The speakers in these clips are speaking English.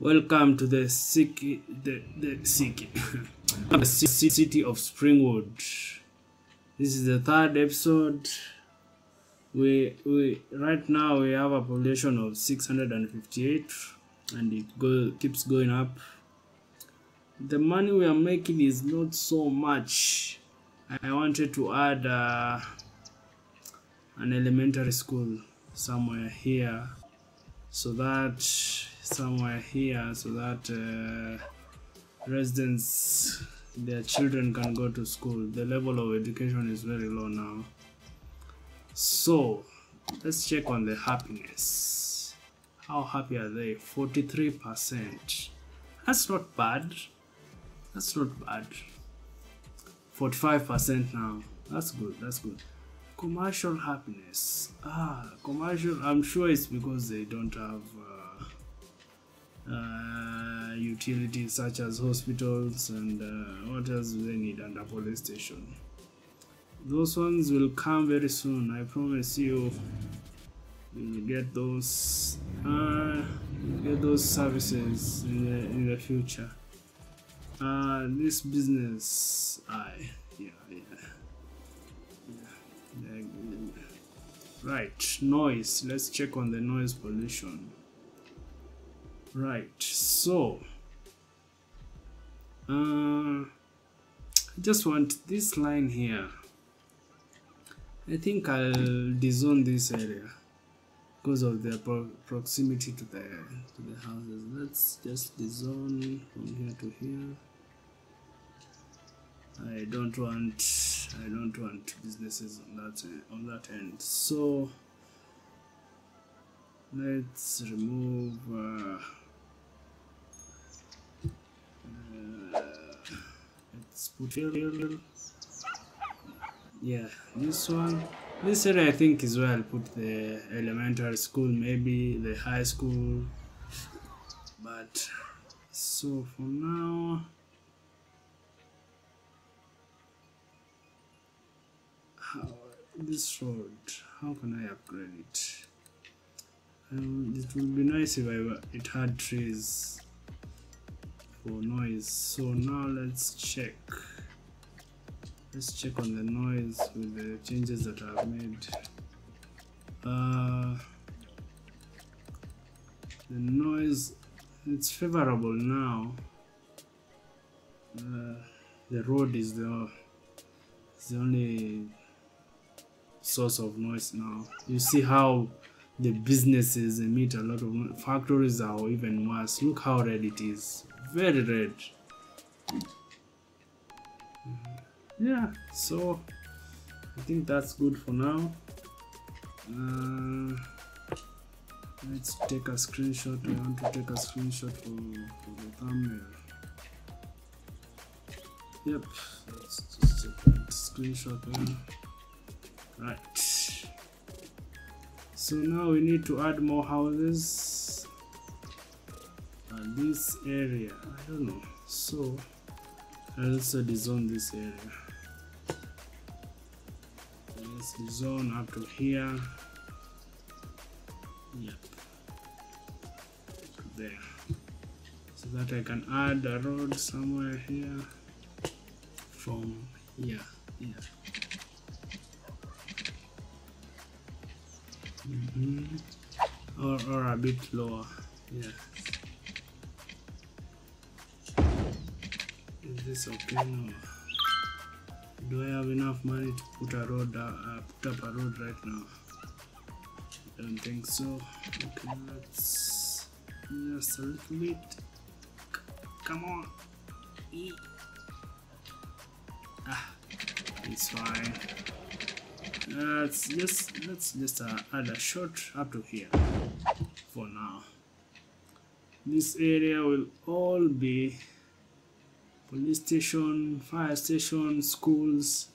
Welcome to the city, the, the the city of Springwood. This is the third episode. We we right now we have a population of 658, and it go keeps going up. The money we are making is not so much. I wanted to add uh, an elementary school somewhere here so that somewhere here so that uh, residents their children can go to school. The level of education is very low now. So let's check on the happiness. How happy are they? 43 percent. That's not bad. That's not bad. 45 percent now. That's good. That's good. Commercial happiness. Ah commercial i'm sure it's because they don't have uh, uh, utilities such as hospitals and uh, what else do they need and a police station? Those ones will come very soon i promise you. You will get those uh, get those services in the, in the future. Uh, this business i yeah yeah. Right, noise. Let's check on the noise pollution. Right, so uh, I just want this line here. I think I'll dezone this area because of the pro proximity to the to the houses. Let's just dezone from here to here. I don't want I don't want businesses on that on that end. So let's remove. Uh, here. Yeah, this one. This area I think is where I'll put the elementary school, maybe the high school. But so for now. how this road how can i upgrade it um, it would be nice if I, it had trees for noise so now let's check let's check on the noise with the changes that i've made uh, the noise it's favorable now uh, the road is the is the only source of noise now. You see how the businesses emit a lot of factories are even worse. Look how red it is. Very red. Yeah, so I think that's good for now. Uh, let's take a screenshot. I want to take a screenshot for, for the thumbnail. Yep, let's just take a screenshot right so now we need to add more houses and this area. I don't know. So I'll also dezone this area. Let's dezone up to here. Yep. There. So that i can add a road somewhere here from here. Here Mm -hmm. or, or a bit lower. Yeah this okay no do i have enough money to put a road uh, put up a road right now? I don't think so. Okay let's just a little bit. Come on. Ah it's fine. Let's just let's just uh, add a short up to here. For now. This area will all be police station fire station schools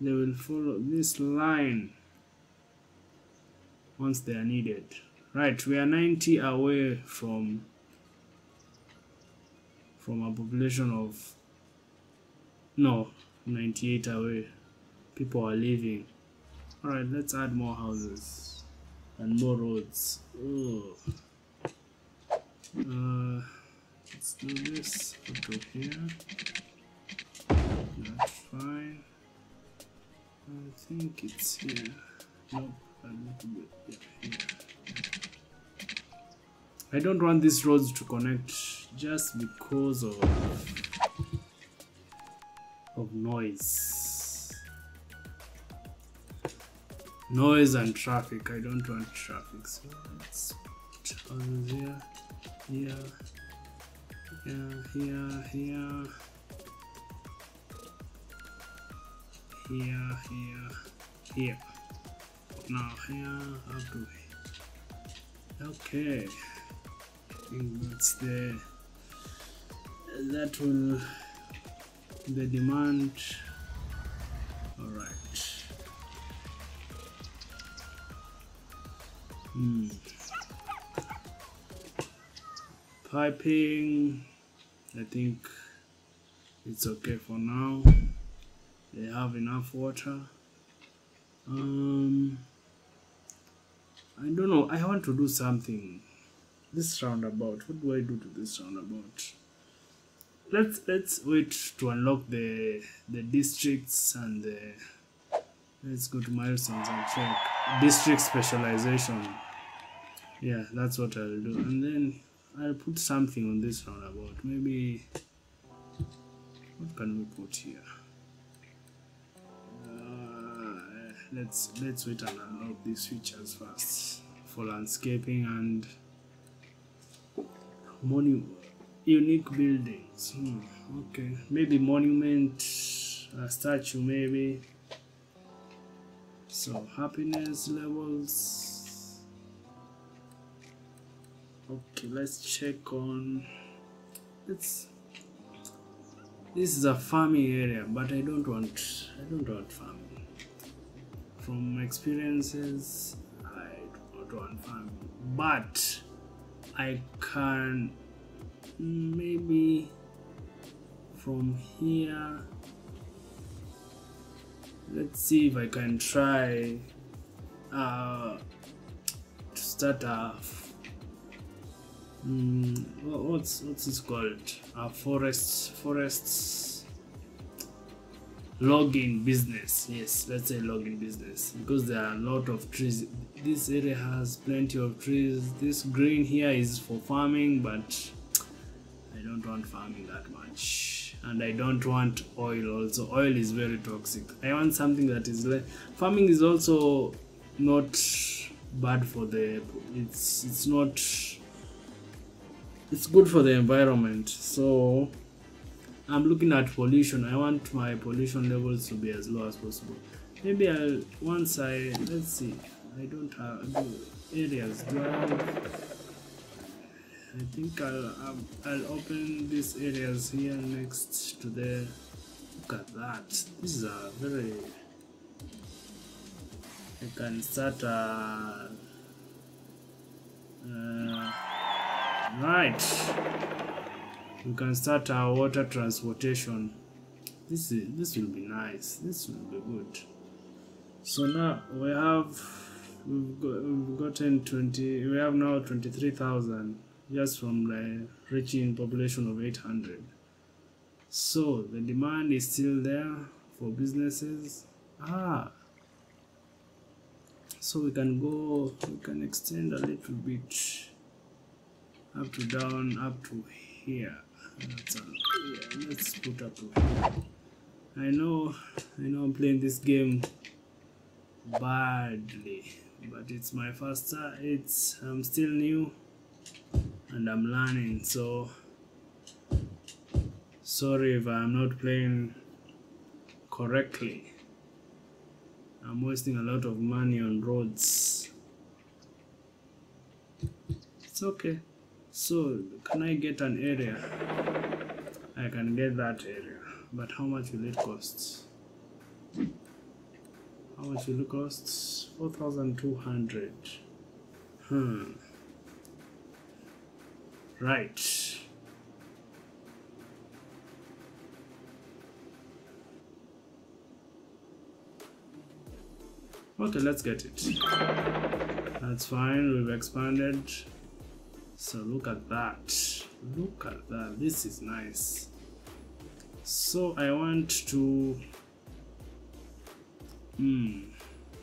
they will follow this line once they are needed. Right we are 90 away from from a population of no 98 away. People are leaving. Alright, let's add more houses and more roads. Uh, let's do this. Photo here. That's fine. I think it's here. Nope a little bit yeah, here. I don't want these roads to connect just because of of noise. Noise and traffic. I don't want traffic so let's put on here here here here here here here. Here now here up to okay. I think that's the that will the demand. All right. Hmm. piping I think it's okay for now. They have enough water. Um I don't know. I want to do something. This roundabout. What do I do to this roundabout? Let's let's wait to unlock the the districts and the let's go to milestones and check. District specialization. Yeah that's what I'll do. And then I'll put something on this roundabout maybe what can we put here? Uh, let's let's wait and unlock these features first for landscaping and monument unique buildings. Hmm, okay. Maybe monument a statue maybe. So happiness levels. Okay let's check on let's this is a farming area but i don't want i don't want farming. From my experiences i don't want farming. But i can maybe from here let's see if I can try uh, to start a mm, what's what's this called? A forest forests logging business. Yes let's say logging business. Because there are a lot of trees. This area has plenty of trees. This green here is for farming but I don't want farming that much. And I don't want oil also. Oil is very toxic. I want something that is farming is also not bad for the it's it's not it's good for the environment. So I'm looking at pollution. I want my pollution levels to be as low as possible. Maybe I'll once I let's see. I don't have areas. Do I I think I'll, I'll, I'll open these areas here next to the look at that. This is a very I can start a uh, right. We can start our water transportation. This is this will be nice. This will be good. So now we have we've, got, we've gotten 20 we have now 23,000 just from the reaching population of 800 so the demand is still there for businesses. Ah. So we can go we can extend a little bit up to down up to here. That's yeah, let's put up to here. I know i know i'm playing this game badly but it's my first time it's i'm still new and I'm learning so sorry if I'm not playing correctly. I'm wasting a lot of money on roads. It's okay so can I get an area? I can get that area. But how much will it cost? How much will it cost? 4200 hmm. Right. Okay, let's get it. That's fine, we've expanded. So look at that. look at that. This is nice. So I want to hmm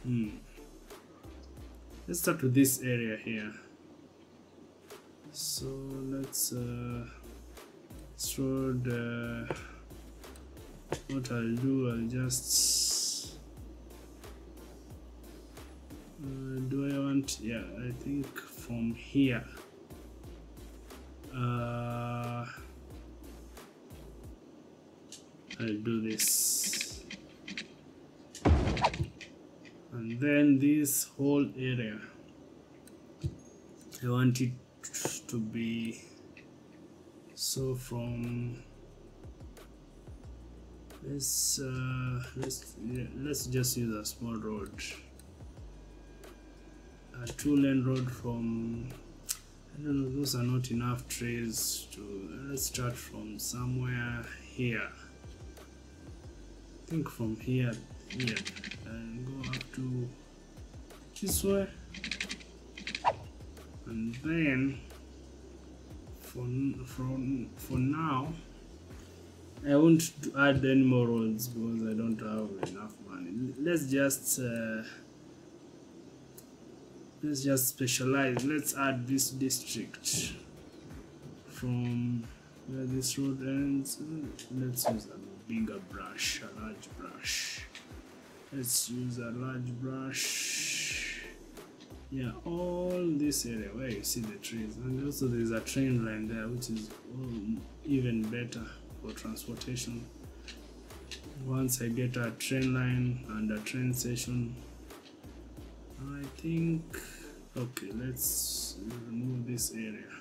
hmm. Let's start with this area here. So let's uh throw the what I'll do I'll just uh, do I want yeah I think from here uh, I'll do this. And then this whole area. I want it to be so from let's uh, let's yeah, let's just use a small road. A two lane road from I don't know those are not enough trees to let's start from somewhere here. I think from here here and go up to this way. And then for for for now I won't add any more roads because I don't have enough money. Let's just uh, let's just specialize let's add this district from where this road ends. Let's use a bigger brush a large brush. Let's use a large brush. Yeah all this area where you see the trees. And also there's a train line there which is oh, even better for transportation. Once I get a train line and a train station I think okay let's remove this area.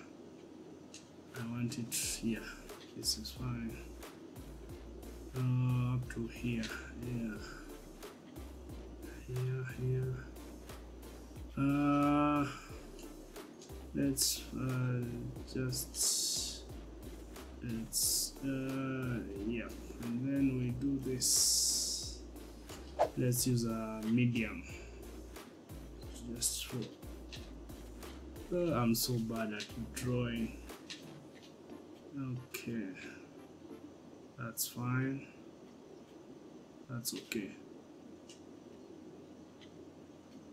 I want it here. This is fine. Uh, up to here yeah. Here here. Uh let's uh, just let's uh yeah. And then we do this. Let's use a medium just for uh, I'm so bad at drawing. Okay. That's fine. That's okay.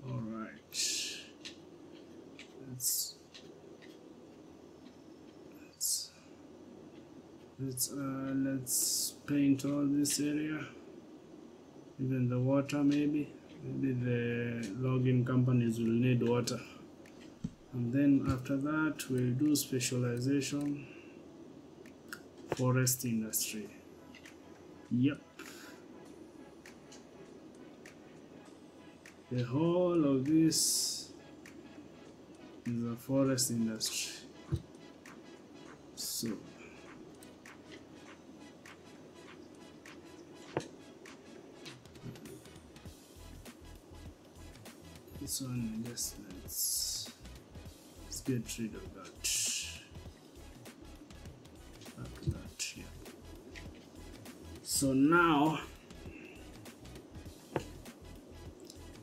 All right let's let's let's uh let's paint all this area. Even the water maybe the logging companies will need water. And then after that we'll do specialization forest industry. Yep. The whole of this is a forest industry. So one just let's let's get rid of that like that yeah. so now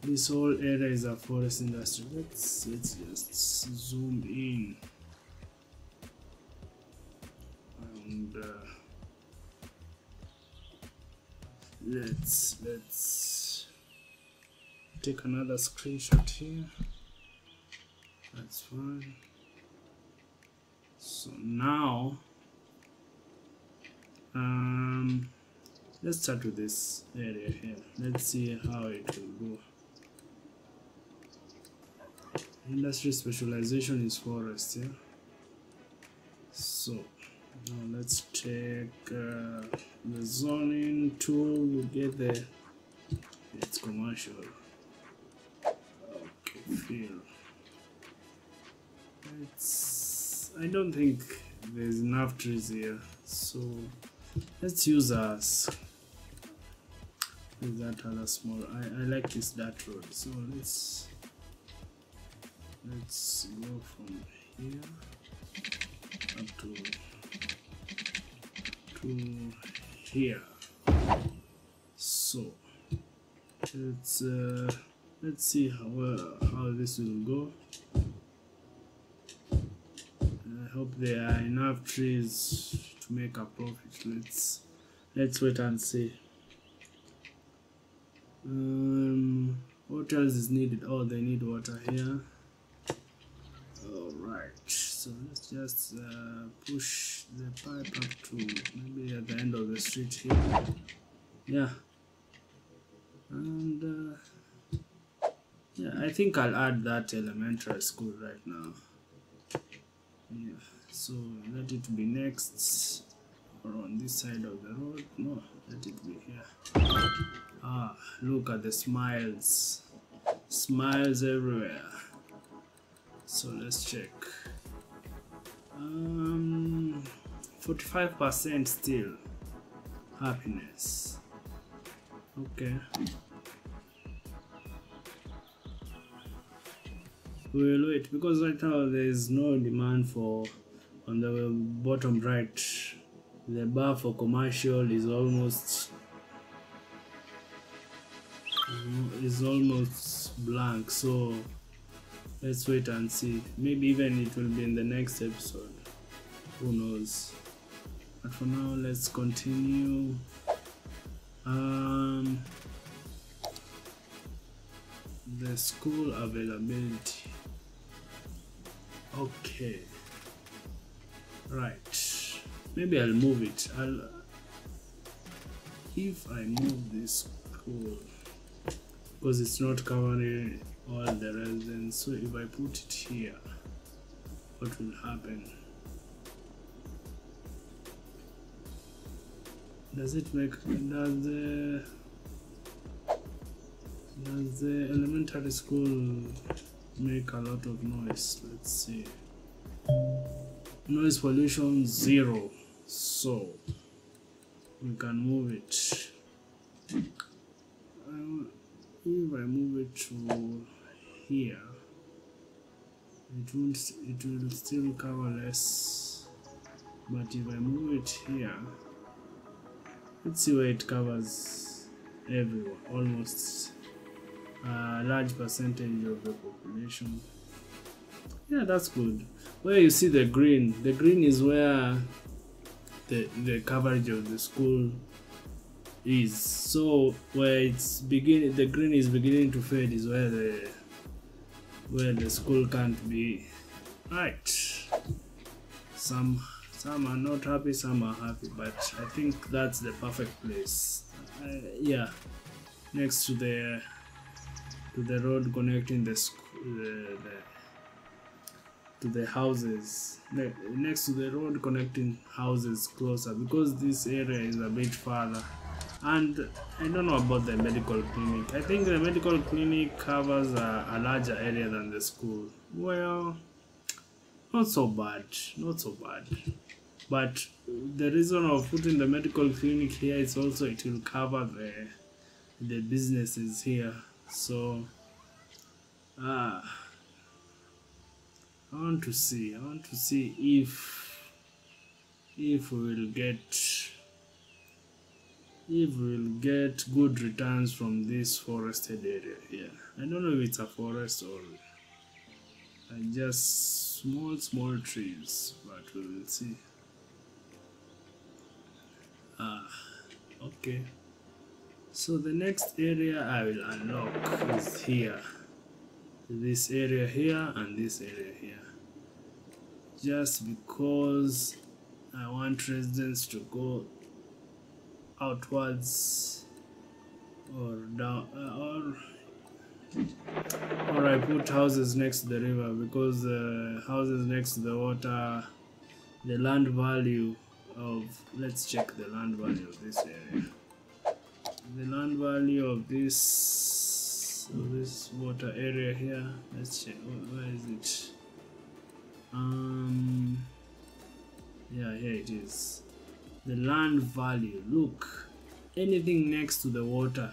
this whole area is a forest industry. Let's let's just zoom in. And uh, let's let's take another screenshot here. That's fine. So now um let's start with this area here. Let's see how it will go. Industry specialization is forest yeah? So now let's take uh, the zoning tool. We get the it's commercial field it's I don't think there's enough trees here so let's use us with that other small I, I like this dirt road so let's let's go from here up to to here. So let's uh, let's see how uh, how this will go. I hope there are enough trees to make a profit. Let's let's wait and see. Um what else is needed? Oh they need water here. All right so let's just uh, push the pipe up to maybe at the end of the street here. Yeah. And uh, yeah i think i'll add that elementary school right now. Yeah so let it be next or on this side of the road. No let it be here. Ah look at the smiles. Smiles everywhere. So let's check. Um 45 percent still happiness. Okay we'll wait because right now there is no demand for on the bottom right the bar for commercial is almost is almost blank so let's wait and see. Maybe even it will be in the next episode. Who knows? But for now let's continue. Um the school availability okay. Right. Maybe i'll move it. I'll if i move this school because it's not covering all the residents so if i put it here what will happen? Does it make does the does the elementary school make a lot of noise. Let's see. Noise pollution zero. So we can move it. Um, if I move it to here it won't it will still cover less. But if I move it here let's see where it covers everyone almost a large percentage of the population. Yeah that's good. Where you see the green the green is where the the coverage of the school is. So where it's beginning the green is beginning to fade is where the where the school can't be. Right. Some some are not happy some are happy but i think that's the perfect place. Uh, yeah. Next to the to the road connecting the the, the to the houses ne- next to the road connecting houses closer because this area is a bit farther and i don't know about the medical clinic. I think the medical clinic covers a, a larger area than the school. Well not so bad not so bad. But the reason of putting the medical clinic here is also it will cover the the businesses here so ah I want to see. I want to see if if we will get if we will get good returns from this forested area here. I don't know if it's a forest or uh, just small small trees, but we will see. Ah, okay. So the next area I will unlock is here. This area here and this area here. Just because I want residents to go outwards or down uh, or or I put houses next to the river because the houses next to the water the land value of let's check the land value of this area the land value of this this water area here let's check where is it? Um yeah here it is. The land value look anything next to the water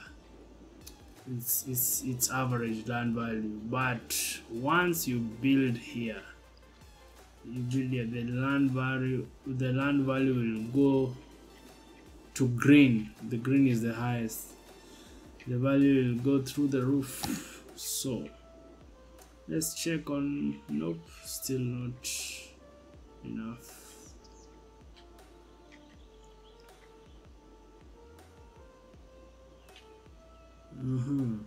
it's it's it's average land value but once you build here you build here the land value the land value will go to green the green is the highest the value will go through the roof so let's check on nope still not enough Mm-hmm.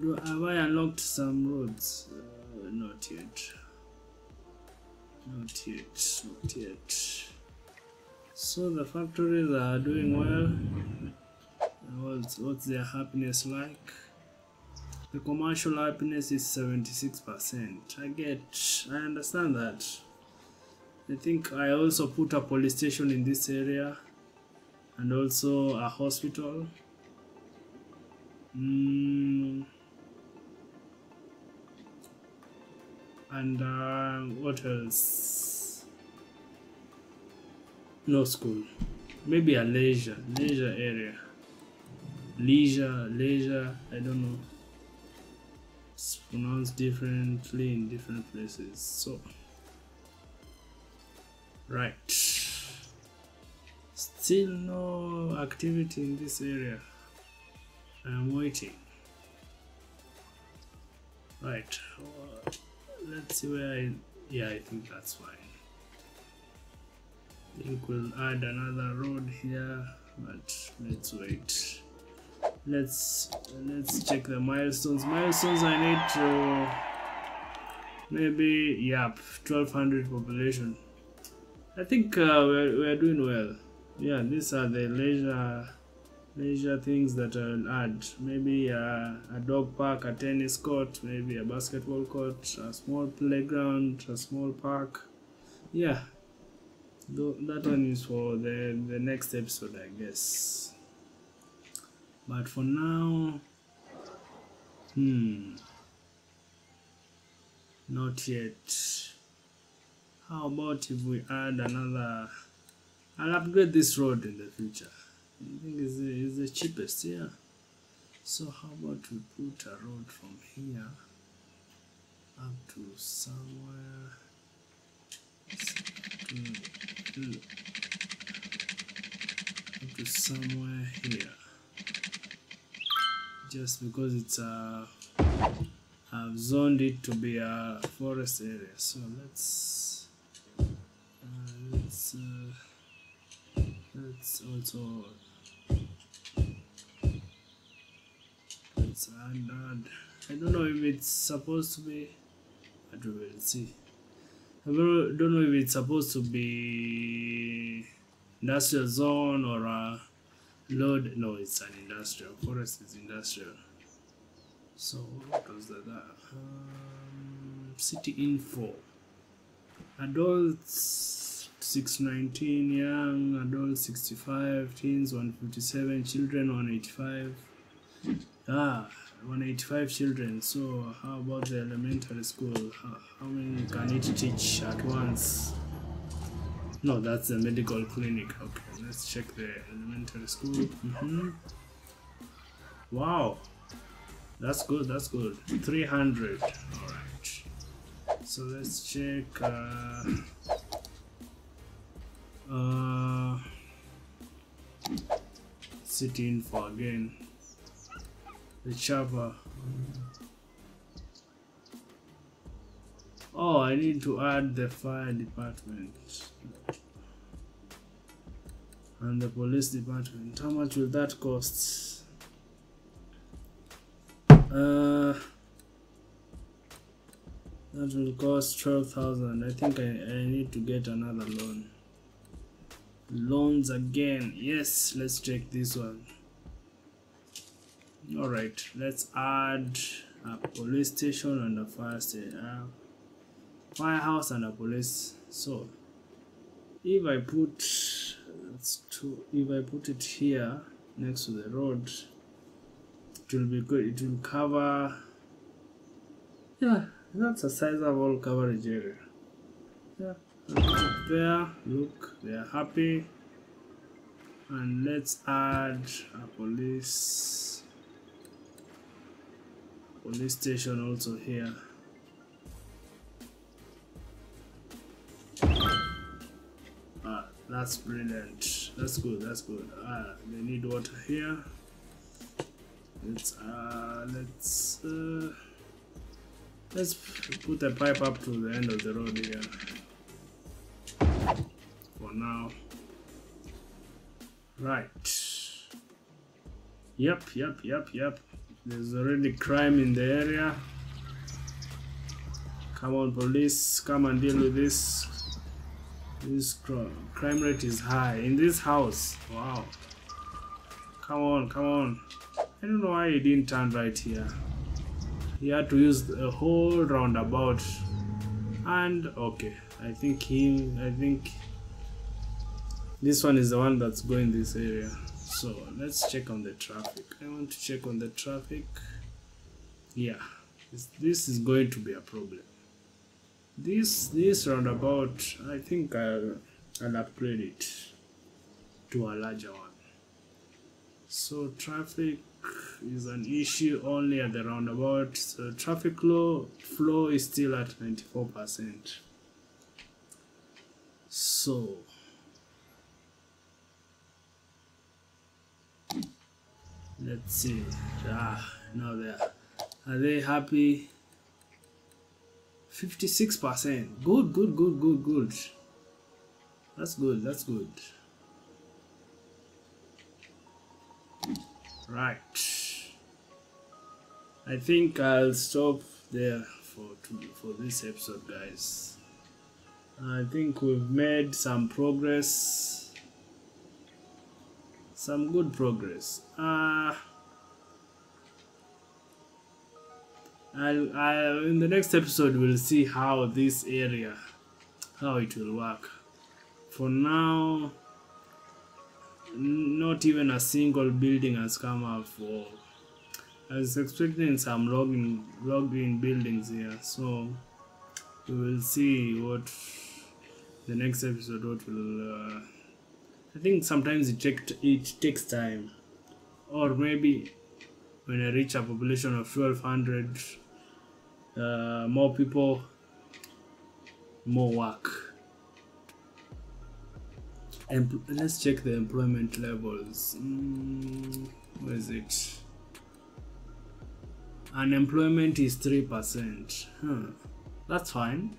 Do, have I unlocked some roads? Uh, not yet. Not yet. Not yet. So the factories are doing well. What's, what's their happiness like? The commercial happiness is 76%. I get, I understand that. I think I also put a police station in this area and also a hospital. Mm. And uh, what else? No school. Maybe a leisure, leisure area. Leisure, leisure, I don't know. It's pronounced differently in different places. So, right. Still no activity in this area. I'm waiting. Right. Let's see where I. Yeah, I think that's fine. Think we'll add another road here, but let's wait. Let's let's check the milestones. Milestones I need to maybe yep 1200 population. I think uh, we're we're doing well. Yeah, these are the leisure leisure things that I'll add. Maybe a dog park, a tennis court, maybe a basketball court, a small playground, a small park. Yeah, That one is for the, the next episode, I guess. But for now, hmm, not yet. How about if we add another? I'll upgrade this road in the future. I think it's the, is the cheapest, yeah. So how about we put a road from here up to somewhere to, up to somewhere here. Just because it's a I've zoned it to be a forest area. So let's uh, let's uh, let's also let's add, add. I don't know if it's supposed to be. I will see. I don't know if it's supposed to be industrial zone or a load. No, it's an industrial. Forest is industrial. So what was that? Um, city info. Adults 619, young adults 65, teens 157, children 185. Ah, 185 children. So how about the elementary school? How, how many can it teach at once? No, that's the medical clinic. Okay, let's check the elementary school. Mm -hmm. Wow, that's good. That's good. 300. All right. So let's check. Uh, uh, city info again the chopper oh I need to add the fire department. And the police department. How much will that cost? Uh that will cost 12,000 I think I, I need to get another loan. Loans again. Yes let's check this one all right let's add a police station and a fire station uh, firehouse and a police. So if i put to if i put it here next to the road it will be good it will cover yeah that's a sizable coverage area. Yeah there look they are happy. And let's add a police police station also here ah that's brilliant that's good that's good ah they need water here let's uh let's uh let's put a pipe up to the end of the road here for now. Right. Yep, yep, yep, yep. There's already crime in the area. Come on, police, come and deal with this. This crime rate is high in this house. Wow. Come on, come on. I don't know why he didn't turn right here. He had to use a whole roundabout. And okay, I think he, I think this one is the one that's going this area so let's check on the traffic. I want to check on the traffic. Yeah this, this is going to be a problem. This this roundabout I think I'll, I'll upgrade it to a larger one. So traffic is an issue only at the roundabout. So traffic flow flow is still at 94 percent. So let's see. Ah now they are. Are they happy? 56 percent. Good good good good good. That's good that's good. Right. I think i'll stop there for for this episode guys. I think we've made some progress some good progress. Uh, I'll, I'll, in the next episode, we'll see how this area, how it will work. For now, not even a single building has come up for. I was expecting some logging, logging buildings here, so we will see what the next episode what will uh, I think sometimes it, take, it takes time. Or maybe when I reach a population of 1200 uh, more people more work. And let's check the employment levels. Mm, where is it? Unemployment is 3% huh. that's fine.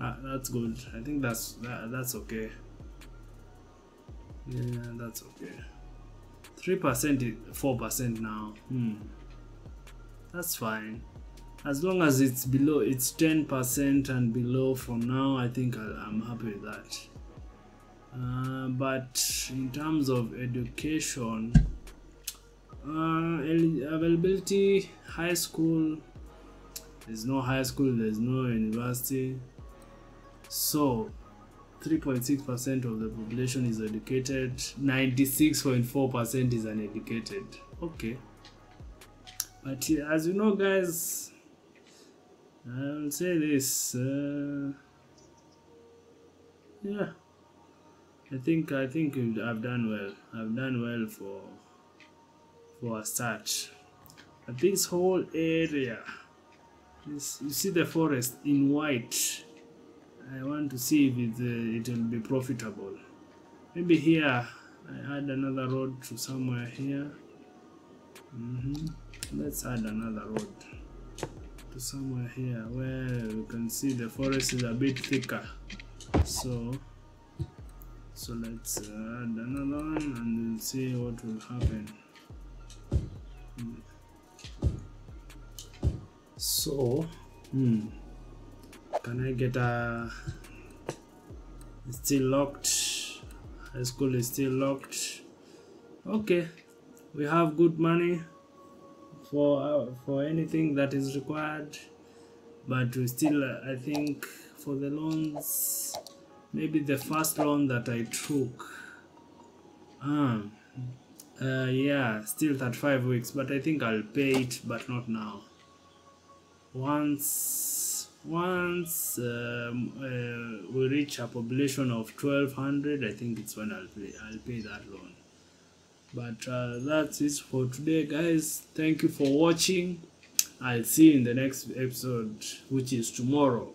Uh, that's good. I think that's that, that's okay yeah, that's okay. 3% is 4% now. Hmm. That's fine. As long as it's below, it's 10% and below for now, I think i am happy with that. Uh, but in terms of education, uh, availability, high school, there's no high school, there's no university. So 3.6% of the population is educated, 96.4% is uneducated. Okay. But as you know, guys, I'll say this. Uh, yeah, I think I think I've done well. I've done well for for a start. But this whole area, this you see the forest in white I want to see if it, uh, it will be profitable. Maybe here I add another road to somewhere here. Mm -hmm. Let's add another road to somewhere here where you can see the forest is a bit thicker. So, so let's add another one and we'll see what will happen. So, hmm. Can I get a... It's still locked. High school is still locked. Okay. We have good money for uh, for anything that is required but we still uh, i think for the loans maybe the first loan that i took um uh, yeah still 35 weeks but i think i'll pay it but not now once once um, uh, we reach a population of 1200 i think it's when i'll pay i'll pay that loan. But uh, that's it for today guys. Thank you for watching. I'll see you in the next episode which is tomorrow